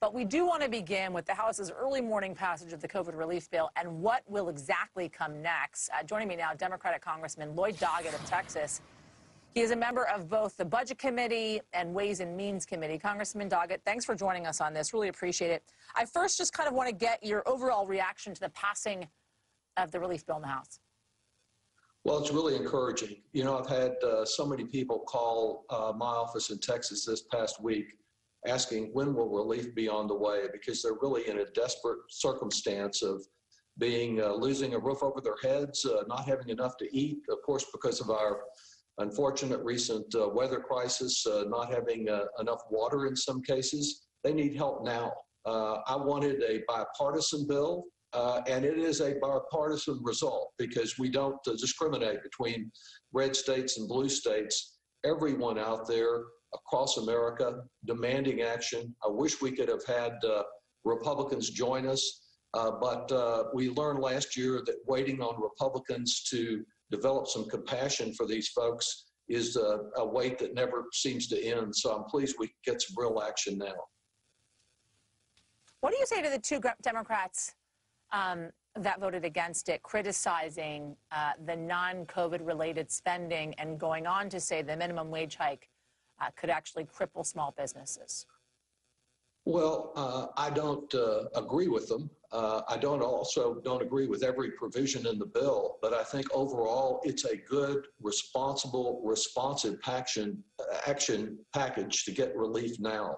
But we do want to begin with the House's early morning passage of the COVID relief bill and what will exactly come next. Uh, joining me now, Democratic Congressman Lloyd Doggett of Texas. He is a member of both the Budget Committee and Ways and Means Committee. Congressman Doggett, thanks for joining us on this. Really appreciate it. I first just kind of want to get your overall reaction to the passing of the relief bill in the House. Well, it's really encouraging. You know, I've had uh, so many people call uh, my office in Texas this past week asking when will relief be on the way because they're really in a desperate circumstance of being uh, losing a roof over their heads, uh, not having enough to eat, of course, because of our unfortunate recent uh, weather crisis, uh, not having uh, enough water in some cases. They need help now. Uh, I wanted a bipartisan bill, and it is a bipartisan result because we don't discriminate between red states and blue states. Everyone out there across America demanding action. I wish we could have had uh, Republicans join us, uh, but uh, we learned last year that waiting on Republicans to develop some compassion for these folks is a, a wait that never seems to end. So I'm pleased we get some real action now. What do you say to the two Democrats um, that voted against it, criticizing uh, the non COVID related spending and going on to say the minimum wage hike uh, could actually cripple small businesses? Well, uh, I don't uh, agree with them. Uh, I don't also don't agree with every provision in the bill, but I think overall it's a good, responsible, responsive action, action package to get relief now.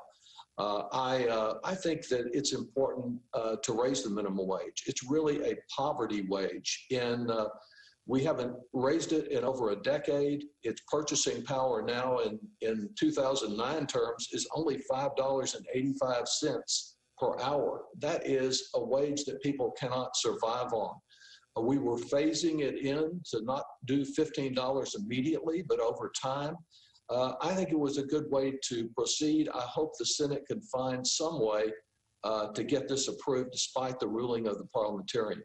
Uh, I, uh, I think that it's important uh, to raise the minimum wage. It's really a poverty wage in we haven't raised it in over a decade. Its purchasing power now in, in 2009 terms is only $5.85 per hour. That is a wage that people cannot survive on. Uh, we were phasing it in to not do $15 immediately, but over time. Uh, I think it was a good way to proceed. I hope the Senate can find some way uh, to get this approved despite the ruling of the parliamentarian.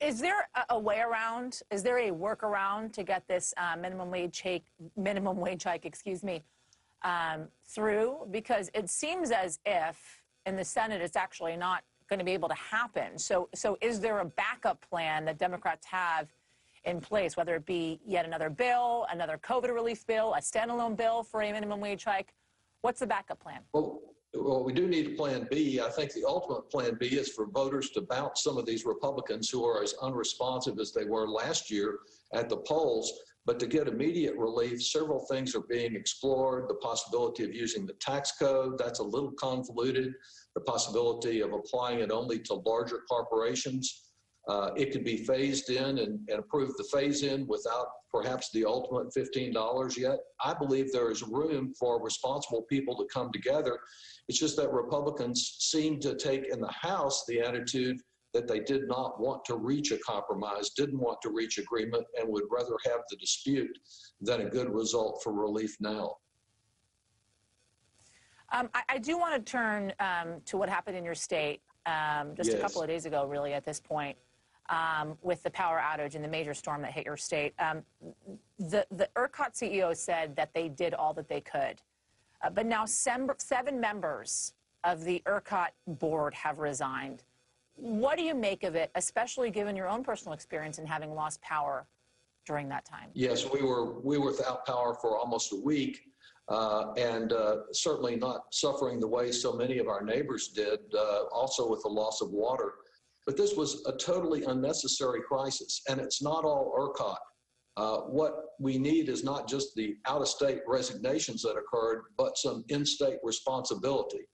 Is there a way around? Is there a workaround to get this uh, minimum wage hike, minimum wage hike, excuse me, um, through? Because it seems as if in the Senate it's actually not going to be able to happen. So, so is there a backup plan that Democrats have in place, whether it be yet another bill, another COVID relief bill, a standalone bill for a minimum wage hike? What's the backup plan? Well, well, we do need a plan B. I think the ultimate plan B is for voters to bounce some of these Republicans who are as unresponsive as they were last year at the polls. But to get immediate relief, several things are being explored. The possibility of using the tax code, that's a little convoluted. The possibility of applying it only to larger corporations. Uh, it could be phased in and, and approved the phase in without perhaps the ultimate $15 yet. I believe there is room for responsible people to come together it's just that Republicans seem to take in the House the attitude that they did not want to reach a compromise, didn't want to reach agreement, and would rather have the dispute than a good result for relief now. Um, I, I, do want to turn um, to what happened in your state um, just yes. a couple of days ago, really, at this point, um, with the power outage and the major storm that hit your state. Um, the, the ERCOT CEO said that they did all that they could. Uh, but now sem- seven members of the ERCOT board have resigned. What do you make of it, especially given your own personal experience in having lost power during that time? Yes, we were we were without power for almost a week, uh, and uh, certainly not suffering the way so many of our neighbors did. Uh, also with the loss of water, but this was a totally unnecessary crisis, and it's not all ERCOT. Uh, what we need is not just the out-of-state resignations that occurred, but some in-state responsibility.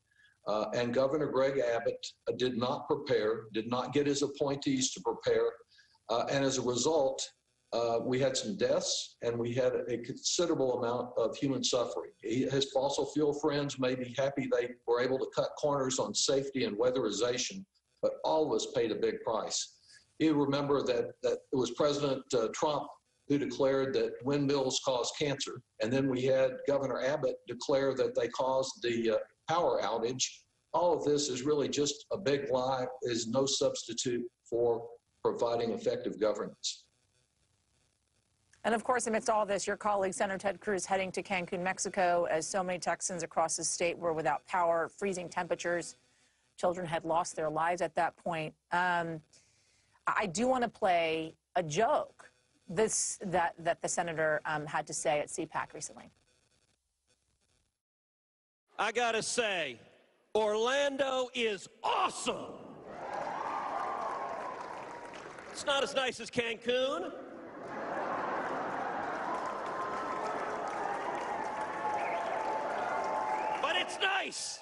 Uh, and Governor Greg Abbott uh, did not prepare, did not get his appointees to prepare. Uh, and as a result, uh, we had some deaths and we had a considerable amount of human suffering. He, his fossil fuel friends may be happy they were able to cut corners on safety and weatherization, but all of us paid a big price. You remember that, that it was President uh, Trump who declared that windmills cause cancer. And then we had Governor Abbott declare that they caused the uh, power outage. All of this is really just a big lie, is no substitute for providing effective governance. And of course, amidst all this, your colleague, Senator Ted Cruz, heading to Cancun, Mexico, as so many Texans across the state were without power, freezing temperatures. Children had lost their lives at that point. Um, I do want to play a joke this, that, that the senator um, had to say at CPAC recently. I gotta say, Orlando is awesome. It's not as nice as Cancun. But it's nice.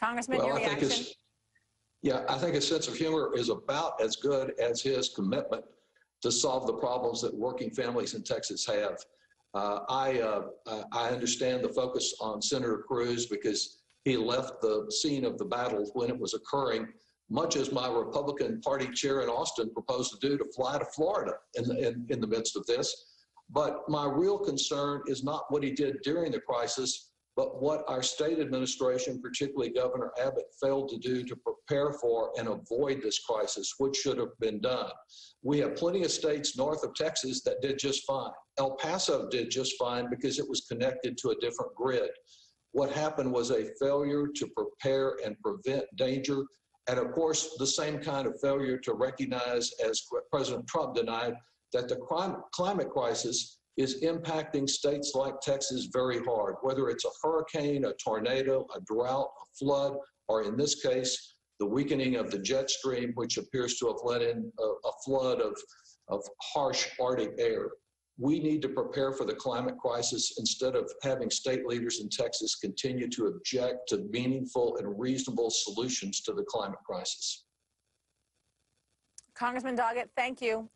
Congressman, Well, your I think reaction? his, yeah, I think his sense of humor is about as good as his commitment to solve the problems that working families in Texas have. Uh, I, uh, I- I understand the focus on Senator Cruz because he left the scene of the battle when it was occurring, much as my Republican Party chair in Austin proposed to do to fly to Florida in the, in, in the midst of this. But my real concern is not what he did during the crisis, but what our state administration, particularly Governor Abbott, failed to do to prepare for and avoid this crisis, which should have been done. We have plenty of states north of Texas that did just fine. El Paso did just fine because it was connected to a different grid. What happened was a failure to prepare and prevent danger. And of course, the same kind of failure to recognize, as President Trump denied, that the climate crisis is impacting states like Texas very hard, whether it's a hurricane, a tornado, a drought, a flood, or in this case, the weakening of the jet stream, which appears to have let in a, a flood of, of harsh Arctic air. We need to prepare for the climate crisis instead of having state leaders in Texas continue to object to meaningful and reasonable solutions to the climate crisis. Congressman Doggett, thank you.